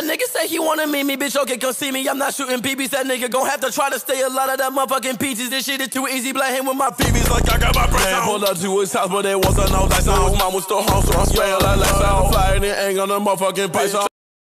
That nigga say he wanna meet me, bitch, okay, come see me. I'm not shooting BBs. That nigga gon' have to try to stay a lot of that motherfucking peaches. This shit is too easy, blame him with my BBs like I got my brain. Man, pull up to his house, but there wasn't no dice on. His mom was still home, so I'm spraying like lights out. Flying it ain't on the motherfucking bitch.